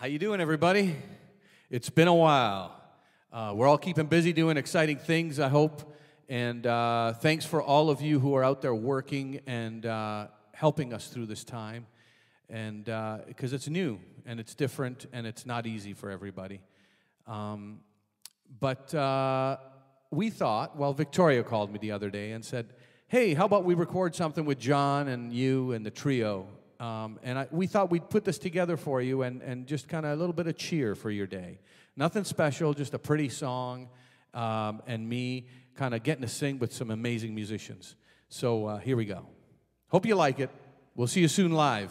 How you doing, everybody? It's been a while. Uh, we're all keeping busy doing exciting things, I hope. And uh, thanks for all of you who are out there working and uh, helping us through this time. And because uh, it's new and it's different and it's not easy for everybody. Um, but uh, we thought, well, Victoria called me the other day and said, hey, how about we record something with John and you and the trio? Um, and I, we thought we'd put this together for you and, and just kind of a little bit of cheer for your day. Nothing special, just a pretty song um, and me kind of getting to sing with some amazing musicians. So uh, here we go. Hope you like it. We'll see you soon live.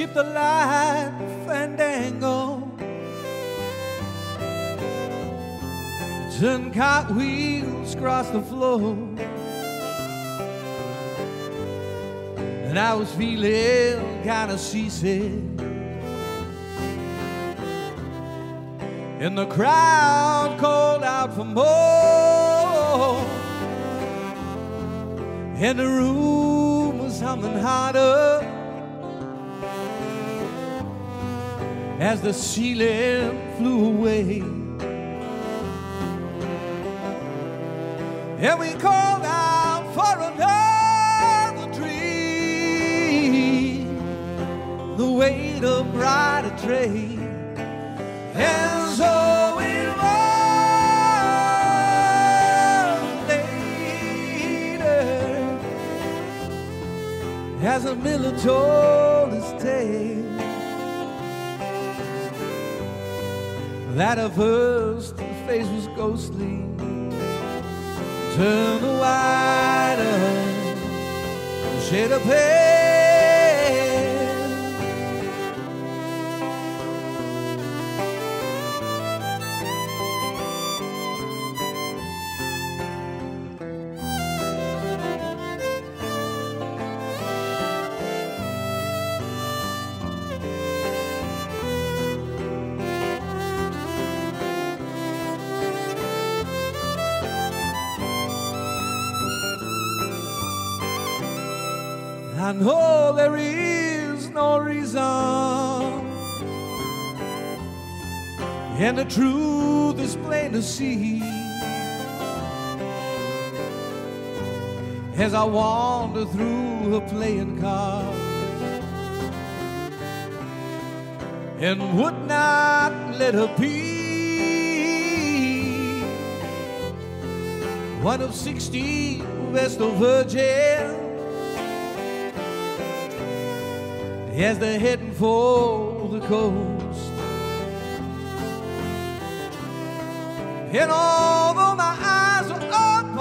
Skip the light fandango. Turn cartwheels across the floor. And I was feeling kind of seasick. And the crowd called out for more. And the room was humming harder. As the ceiling flew away. And we called out for another dream, the weight of brighter train. And so it was later, as a miller told his tale. That of hers, the face was ghostly. Turn the whiter shade of pale. I know oh, there is no reason, and the truth is plain to see. As I wander through her playing cards, and would not let her be one of sixty Vestal virgins. As they're heading for the coast. And although my eyes are open,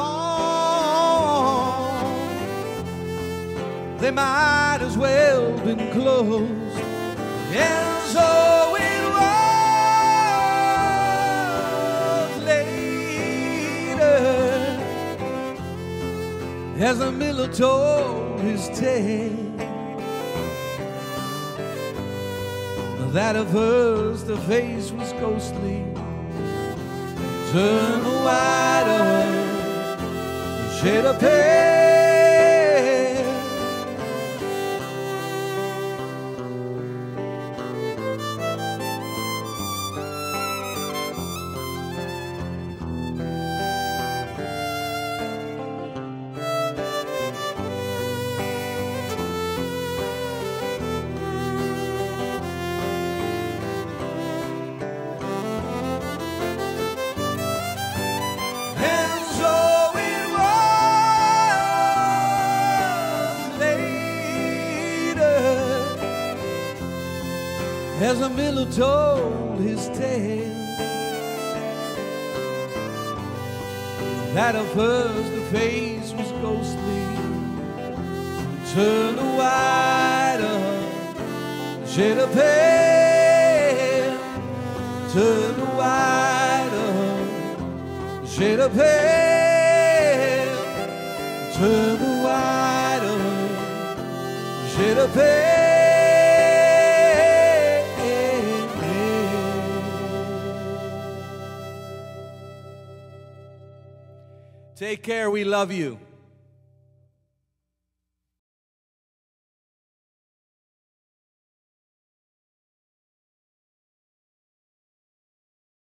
they might as well been closed. And so it was later as the miller told his tale. That of hers, the face was ghostly. Turn of her, shade of pale. As the miller told his tale, that of hers the face was ghostly, turned a shade of pale, turned a shade of pale, turn the white of shade of pale. Take care. We love you.